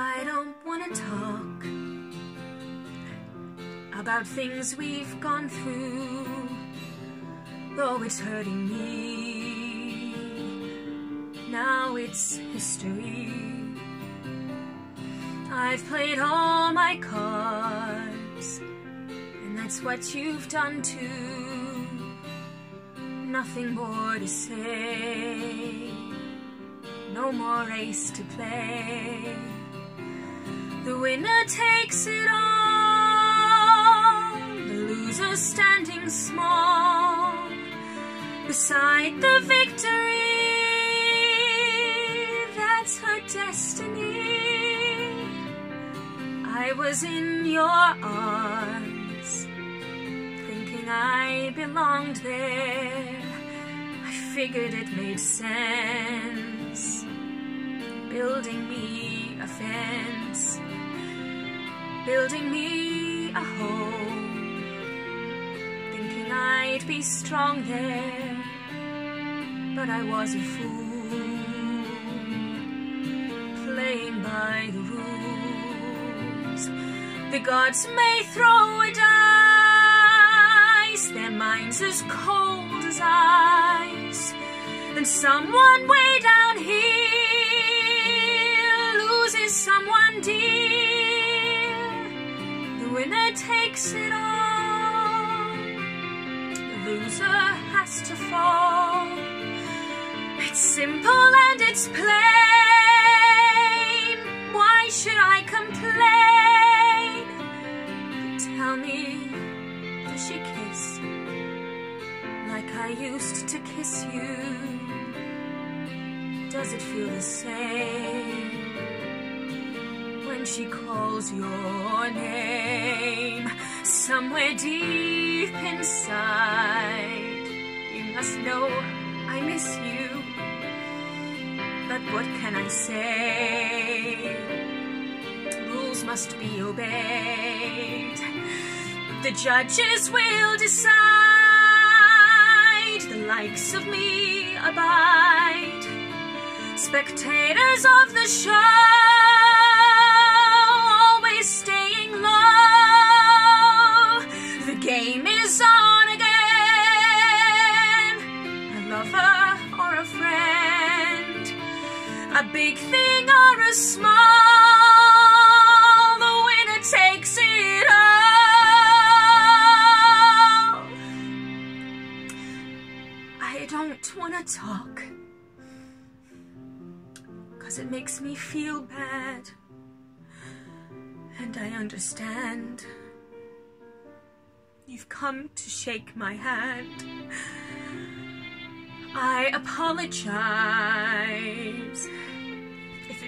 I don't want to talk about things we've gone through, though it's hurting me. Now it's history. I've played all my cards, and that's what you've done too. Nothing more to say, no more ace to play. The winner takes it all, the loser standing small beside the victory. That's her destiny. I was in your arms, thinking I belonged there. I figured it made sense, building me a fence building me a home, thinking I'd be strong there, but I was a fool, playing by the rules. The gods may throw a dice, their minds as cold as ice, and someone way down loser has to fall. It's simple and it's plain. Why should I complain? But tell me, does she kiss like I used to kiss you? Does it feel the same? when she calls your name somewhere deep inside. Must know I miss you. But what can I say? Rules must be obeyed. The judges will decide. The likes of me abide. Spectators of the show big thing or a small, the winner takes it all. I don't want to talk, cause it makes me feel bad and I understand. You've come to shake my hand. I apologize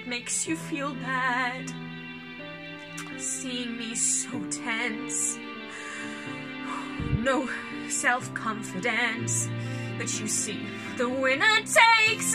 it makes you feel bad. Seeing me so tense, no self confidence. But you see, the winner takes